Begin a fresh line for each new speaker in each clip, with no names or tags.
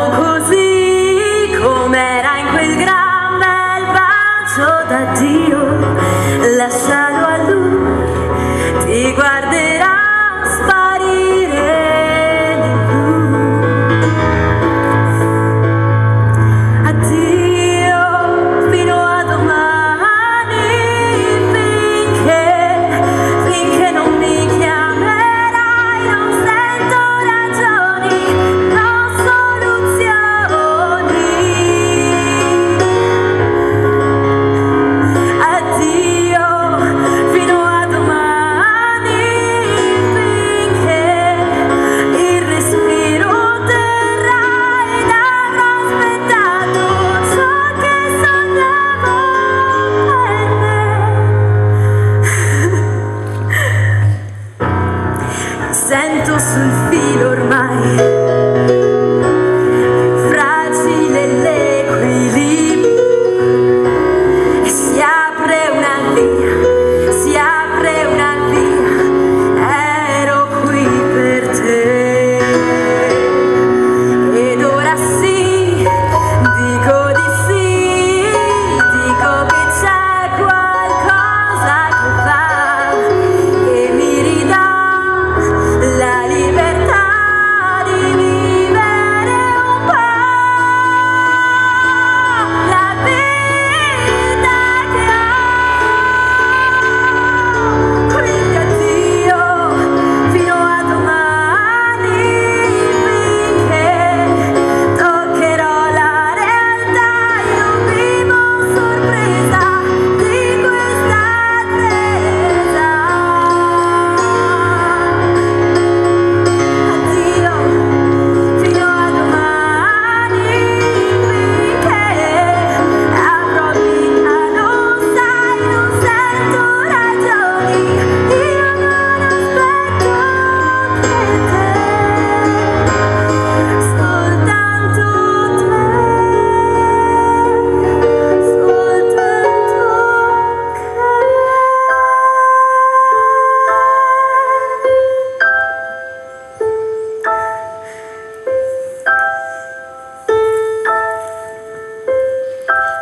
L'amo così com'era in quel gran bel bacio d'addio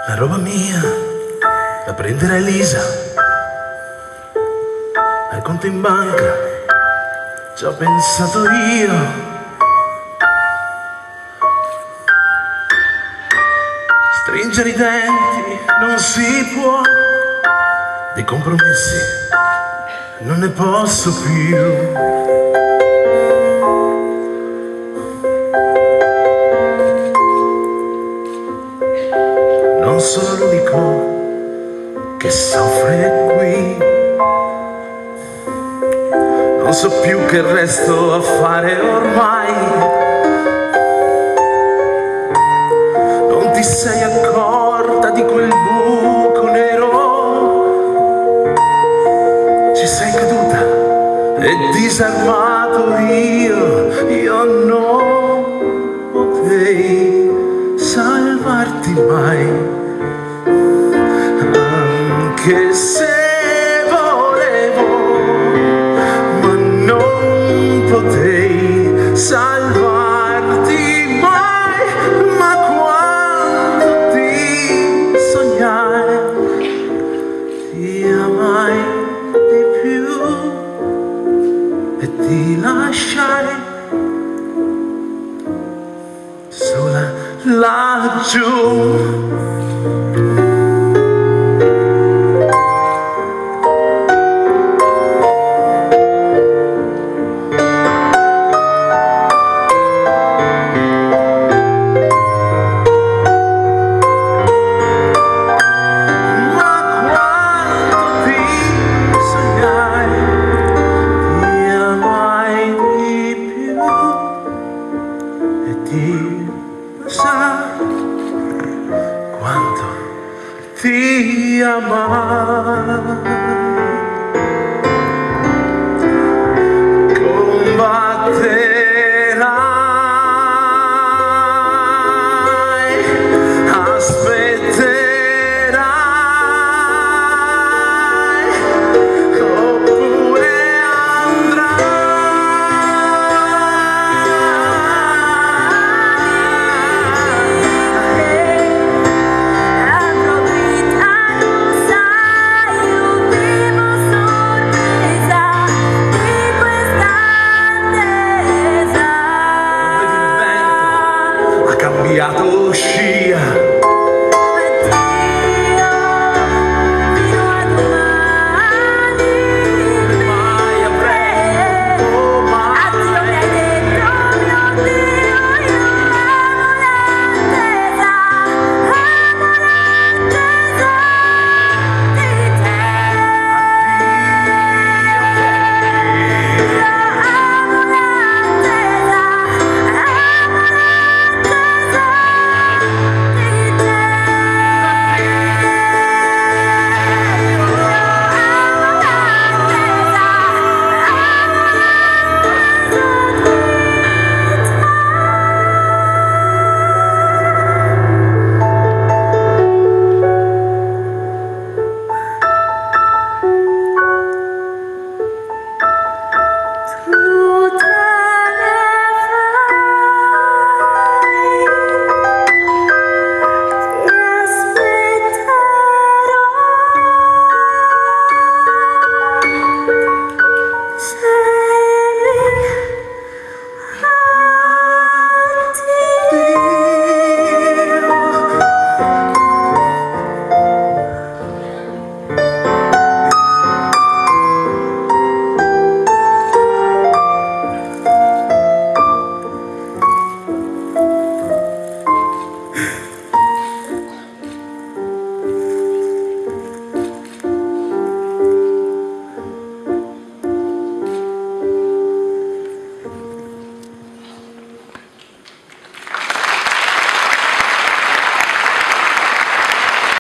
La
roba mia la prenderà Elisa. Hai conto in banca, ci ho pensato io. Stringere i denti non si può, dei compromessi non ne posso più. Non sono l'unico che soffre qui. Non so più che resto a fare ormai. Non ti sei accorta di quel buco nero. Ci sei caduta e disarmato io, io non potei salvarti mai. Anche se volevo, ma non potei salvarti mai. Ma quando ti sognai, ti amai di più e ti lasciai sola laggiù. Quanto ti amai.